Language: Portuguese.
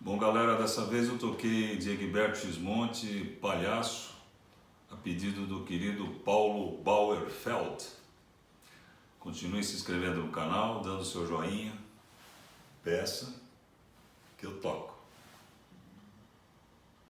Bom, galera, dessa vez eu toquei de Egberto Gismonte, Palhaço, a pedido do querido Paulo Bauerfeld. Continue se inscrevendo no canal, dando seu joinha, peça que eu toco.